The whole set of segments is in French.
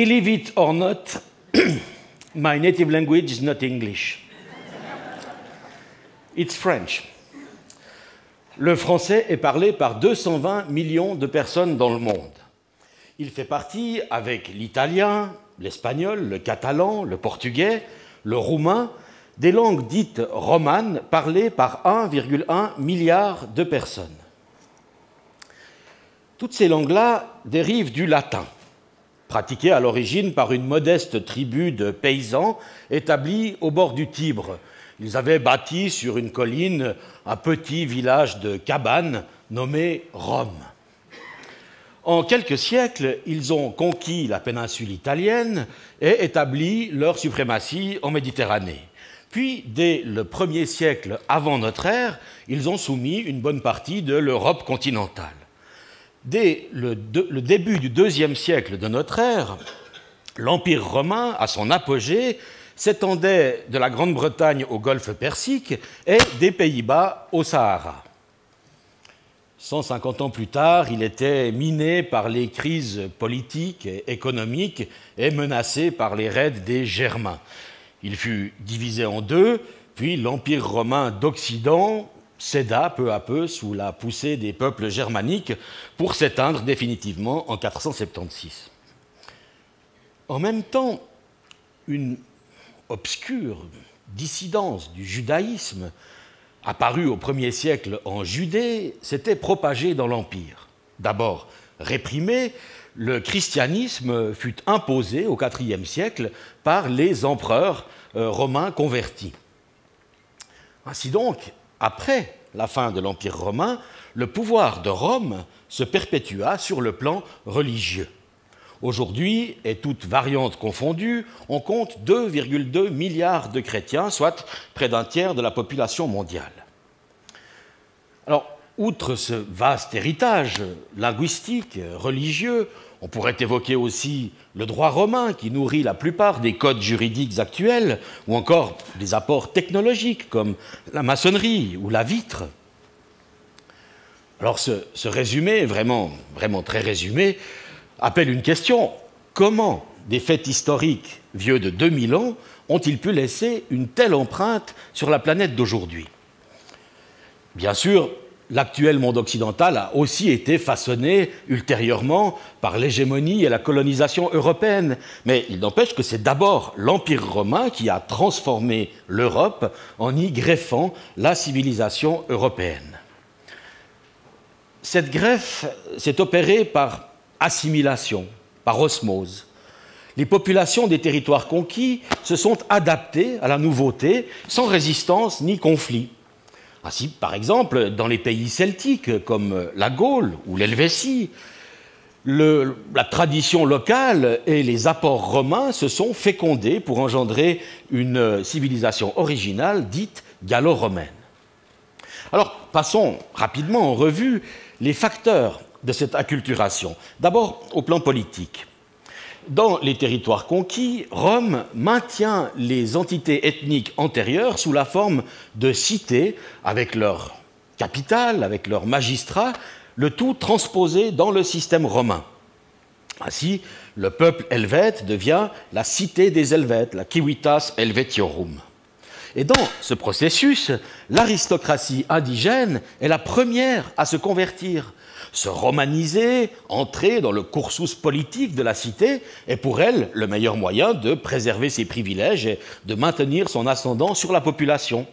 Believe it or not, my native language is not English. It's French. Le français est parlé par 220 millions de personnes dans le monde. Il fait partie, avec l'italien, l'espagnol, le catalan, le portugais, le roumain, des langues dites romanes parlées par 1,1 milliard de personnes. Toutes ces langues-là dérivent du latin, pratiqué à l'origine par une modeste tribu de paysans établis au bord du Tibre. Ils avaient bâti sur une colline un petit village de cabanes nommé Rome. En quelques siècles, ils ont conquis la péninsule italienne et établi leur suprématie en Méditerranée. Puis, dès le premier siècle avant notre ère, ils ont soumis une bonne partie de l'Europe continentale. Dès le, début du deuxième siècle de notre ère, l'Empire romain, à son apogée, s'étendait de la Grande-Bretagne au golfe Persique et des Pays-Bas au Sahara. 150 ans plus tard, il était miné par les crises politiques et économiques et menacé par les raids des Germains. Il fut divisé en deux, puis l'Empire romain d'Occident céda peu à peu sous la poussée des peuples germaniques pour s'éteindre définitivement en 476. En même temps, une obscure dissidence du judaïsme apparu au premier siècle en Judée, s'était propagé dans l'Empire. D'abord réprimé, le christianisme fut imposé au IVe siècle par les empereurs euh, romains convertis. Ainsi donc, après la fin de l'Empire romain, le pouvoir de Rome se perpétua sur le plan religieux. Aujourd'hui, et toutes variantes confondues, on compte 2,2 milliards de chrétiens, soit près d'un tiers de la population mondiale. Alors, outre ce vaste héritage linguistique, religieux, on pourrait évoquer aussi le droit romain qui nourrit la plupart des codes juridiques actuels, ou encore des apports technologiques comme la maçonnerie ou la vitre. Alors ce, résumé, vraiment, vraiment très résumé, appelle une question. Comment des faits historiques vieux de 2000 ans ont-ils pu laisser une telle empreinte sur la planète d'aujourd'hui? Bien sûr, l'actuel monde occidental a aussi été façonné ultérieurement par l'hégémonie et la colonisation européenne, mais il n'empêche que c'est d'abord l'Empire romain qui a transformé l'Europe en y greffant la civilisation européenne. Cette greffe s'est opérée par assimilation, par osmose. Les populations des territoires conquis se sont adaptées à la nouveauté sans résistance ni conflit. Ainsi, par exemple, dans les pays celtiques comme la Gaule ou l'Helvétie, la tradition locale et les apports romains se sont fécondés pour engendrer une civilisation originale dite gallo-romaine. Alors, passons rapidement en revue les facteurs de cette acculturation. D'abord au plan politique. Dans les territoires conquis, Rome maintient les entités ethniques antérieures sous la forme de cités avec leur capitale, avec leurs magistrats, le tout transposé dans le système romain. Ainsi, le peuple helvète devient la cité des Helvètes, la Civitas Helvetiorum. Et dans ce processus, l'aristocratie indigène est la première à se convertir, se romaniser, entrer dans le cursus politique de la cité est pour elle le meilleur moyen de préserver ses privilèges et de maintenir son ascendant sur la population.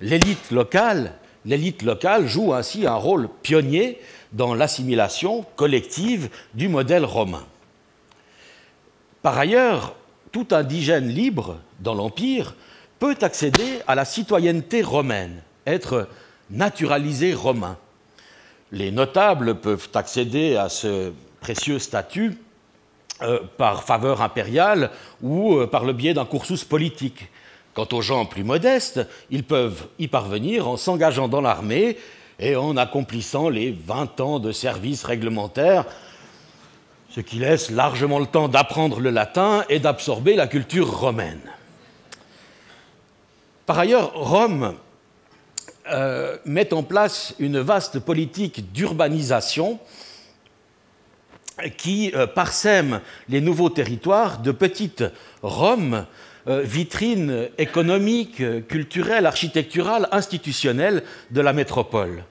L'élite locale, l'élite locale joue ainsi un rôle pionnier dans l'assimilation collective du modèle romain. Par ailleurs, tout indigène libre dans l'Empire peut accéder à la citoyenneté romaine, être naturalisé romain les notables peuvent accéder à ce précieux statut euh, par faveur impériale ou euh, par le biais d'un cursus politique. Quant aux gens plus modestes, ils peuvent y parvenir en s'engageant dans l'armée et en accomplissant les 20 ans de service réglementaire, ce qui laisse largement le temps d'apprendre le latin et d'absorber la culture romaine. Par ailleurs, Rome euh, met en place une vaste politique d'urbanisation qui euh, parsèment les nouveaux territoires de petites Roms, euh, vitrines économiques, culturelles, architecturales, institutionnelles de la métropole.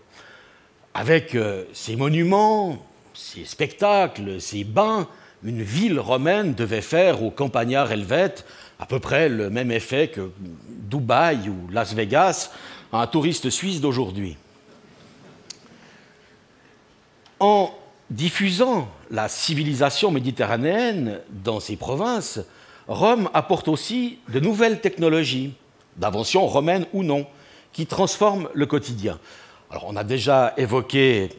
Avec ses monuments, ses spectacles, ses bains, une ville romaine devait faire aux campagnards helvètes à peu près le même effet que Dubaï ou Las Vegas un touriste suisse d'aujourd'hui. En diffusant la civilisation méditerranéenne dans ces provinces, Rome apporte aussi de nouvelles technologies, d'invention romaine ou non, qui transforment le quotidien. Alors, on a déjà évoqué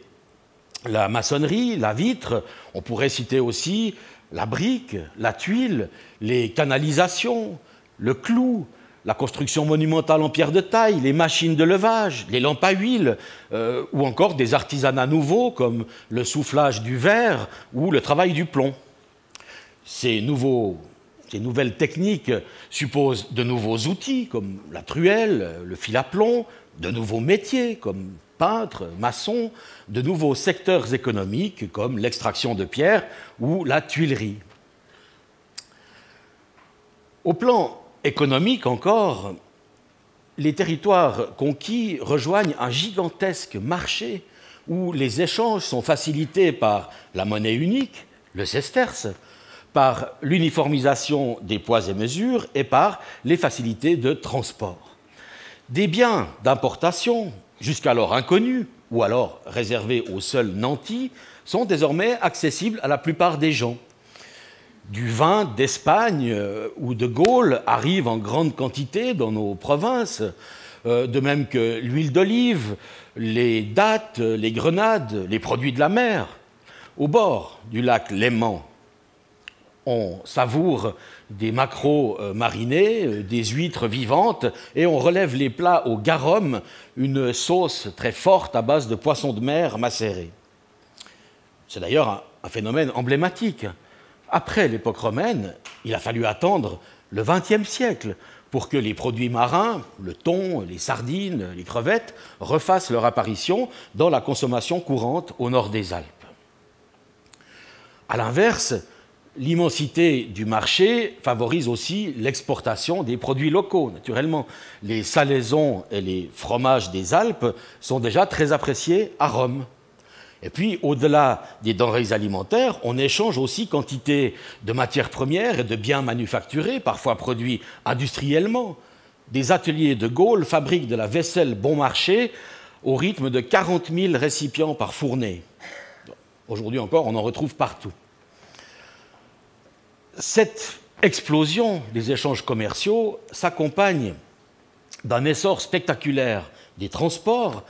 la maçonnerie, la vitre, on pourrait citer aussi la brique, la tuile, les canalisations, le clou, la construction monumentale en pierre de taille, les machines de levage, les lampes à huile, euh, ou encore des artisanats nouveaux comme le soufflage du verre ou le travail du plomb. Ces, ces nouvelles techniques supposent de nouveaux outils comme la truelle, le fil à plomb, de nouveaux métiers comme peintres, maçons, de nouveaux secteurs économiques comme l'extraction de pierre ou la tuilerie. Au plan économique encore, les territoires conquis rejoignent un gigantesque marché où les échanges sont facilités par la monnaie unique, le sesterce, par l'uniformisation des poids et mesures et par les facilités de transport. Des biens d'importation, jusqu'alors inconnus ou alors réservés aux seuls nantis, sont désormais accessibles à la plupart des gens. Du vin d'Espagne euh, ou de Gaule arrive en grande quantité dans nos provinces, euh, de même que l'huile d'olive, les dattes, les grenades, les produits de la mer. Au bord du lac Léman, on savoure des maquereaux euh, marinés, des huîtres vivantes, et on relève les plats au garum, une sauce très forte à base de poissons de mer macérés. C'est d'ailleurs un phénomène emblématique. Après l'époque romaine, il a fallu attendre le XXe siècle pour que les produits marins, le thon, les sardines, les crevettes, refassent leur apparition dans la consommation courante au nord des Alpes. A l'inverse, l'immensité du marché favorise aussi l'exportation des produits locaux. Naturellement, les salaisons et les fromages des Alpes sont déjà très appréciés à Rome. Et puis, au-delà des denrées alimentaires, on échange aussi quantité de matières premières et de biens manufacturés, parfois produits industriellement. Des ateliers de Gaulle fabriquent de la vaisselle bon marché au rythme de 40 000 récipients par fournée. Aujourd'hui encore, on en retrouve partout. Cette explosion des échanges commerciaux s'accompagne d'un essor spectaculaire des transports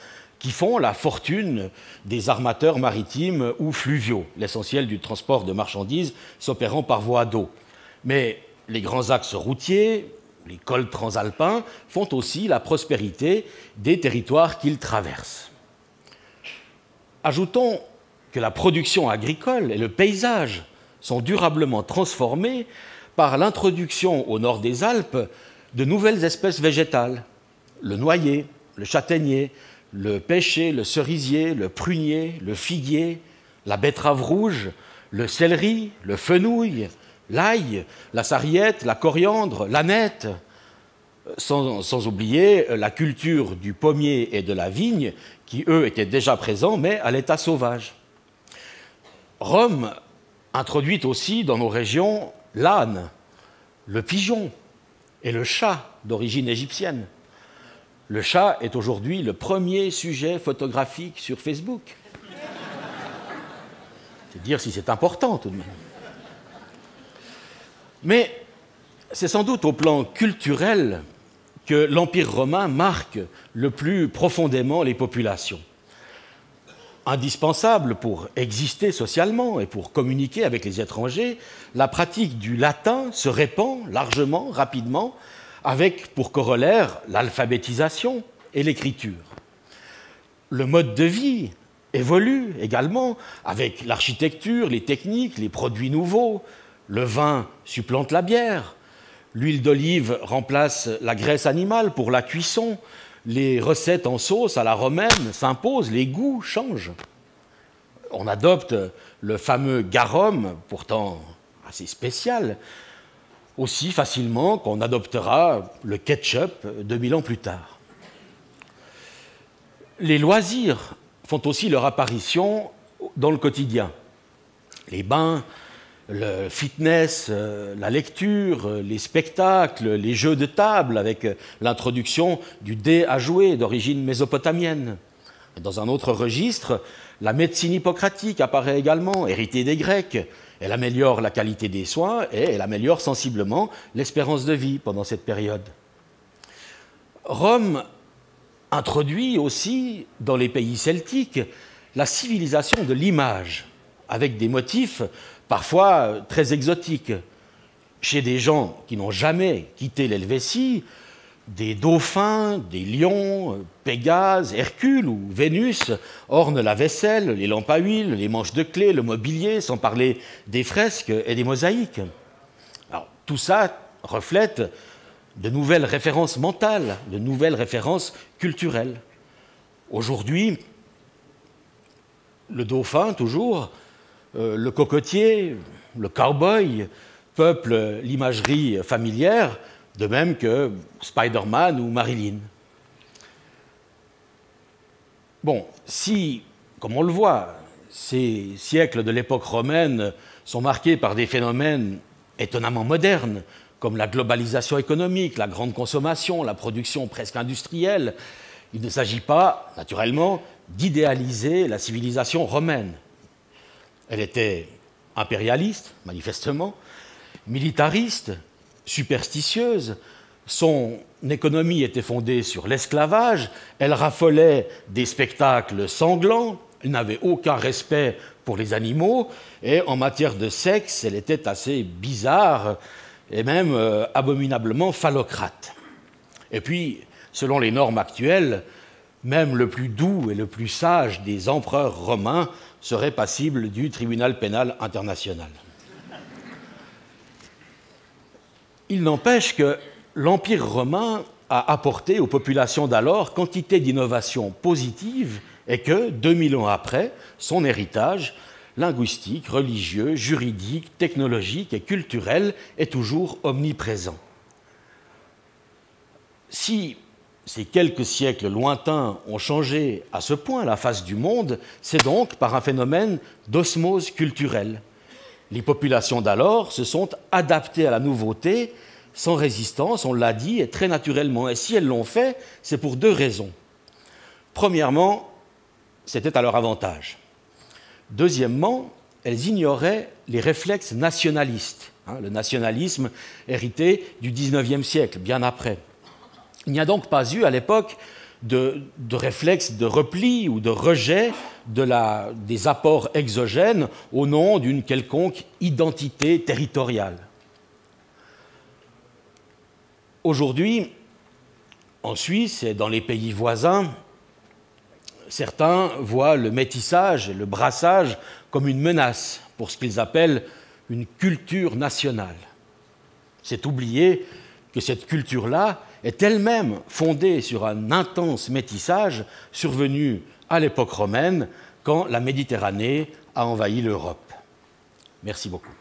qui font la fortune des armateurs maritimes ou fluviaux, l'essentiel du transport de marchandises s'opérant par voie d'eau. Mais les grands axes routiers, les cols transalpins, font aussi la prospérité des territoires qu'ils traversent. Ajoutons que la production agricole et le paysage sont durablement transformés par l'introduction au nord des Alpes de nouvelles espèces végétales, le noyer, le châtaignier, le pêcher, le cerisier, le prunier, le figuier, la betterave rouge, le céleri, le fenouil, l'ail, la sarriette, la coriandre, l'aneth, sans, sans, oublier la culture du pommier et de la vigne, qui eux étaient déjà présents, mais à l'état sauvage. Rome introduit aussi dans nos régions l'âne, le pigeon et le chat d'origine égyptienne. Le chat est aujourd'hui le premier sujet photographique sur Facebook. C'est dire si c'est important tout de même. Mais c'est sans doute au plan culturel que l'Empire romain marque le plus profondément les populations indispensable pour exister socialement et pour communiquer avec les étrangers, la pratique du latin se répand largement, rapidement, avec pour corollaire l'alphabétisation et l'écriture. Le mode de vie évolue également avec l'architecture, les techniques, les produits nouveaux. Le vin supplante la bière, l'huile d'olive remplace la graisse animale pour la cuisson, les recettes en sauce à la romaine s'imposent, les goûts changent. on adopte le fameux garum, pourtant assez spécial, aussi facilement qu'on adoptera le ketchup 2000 ans plus tard. Les loisirs font aussi leur apparition dans le quotidien. Les bains, le fitness, euh, la lecture, les spectacles, les jeux de table avec l'introduction du dé à jouer d'origine mésopotamienne. Dans un autre registre, la médecine hippocratique apparaît également, héritée des Grecs. Elle améliore la qualité des soins et elle améliore sensiblement l'espérance de vie pendant cette période. Rome introduit aussi dans les pays celtiques la civilisation de l'image, avec des motifs parfois très exotiques. Chez des gens qui n'ont jamais quitté l'Helvétie, des dauphins, des lions, Pégase, Hercule ou Vénus ornent la vaisselle, les lampes à huile, les manches de clés, le mobilier, sans parler des fresques et des mosaïques. tout ça reflète de nouvelles références mentales, de nouvelles références culturelles. Aujourd'hui, le dauphin, toujours, euh, le cocotier, le cowboy peuplent l'imagerie familière, de même que Spider-Man ou Marilyn. Bon, si, comme on le voit, ces siècles de l'époque romaine sont marqués par des phénomènes étonnamment modernes, comme la globalisation économique, la grande consommation, la production presque industrielle, il ne s'agit pas, naturellement, d'idéaliser la civilisation romaine. Elle était impérialiste, manifestement, militariste, superstitieuse, son économie était fondée sur l'esclavage, elle raffolait des spectacles sanglants, elle n'avait aucun respect pour les animaux, et en matière de sexe, elle était assez bizarre et même euh, abominablement phallocrate. Et puis, selon les normes actuelles, même le plus doux et le plus sage des empereurs romains serait passible du tribunal pénal international. Il n'empêche que l'Empire romain a apporté aux populations d'alors quantité d'innovations positives et que, 2000 ans après, son héritage linguistique, religieux, juridique, technologique et culturel est toujours omniprésent. Si ces quelques siècles lointains ont changé à ce point la face du monde, c'est donc par un phénomène d'osmose culturelle. Les populations d'alors se sont adaptées à la nouveauté sans résistance, on l'a dit, et très naturellement. Et si elles l'ont fait, c'est pour deux raisons. Premièrement, c'était à leur avantage. Deuxièmement, elles ignoraient les réflexes nationalistes, hein, le nationalisme hérité du XIXe siècle, bien après. Il n'y a donc pas eu à l'époque de, réflexe de repli ou de rejet des apports exogènes au nom d'une quelconque identité territoriale. Aujourd'hui, en Suisse et dans les pays voisins, certains voient le métissage et le brassage comme une menace pour ce qu'ils appellent une culture nationale. C'est oublier que cette culture-là est elle-même fondée sur un intense métissage survenu à l'époque romaine quand la Méditerranée a envahi l'Europe. Merci beaucoup.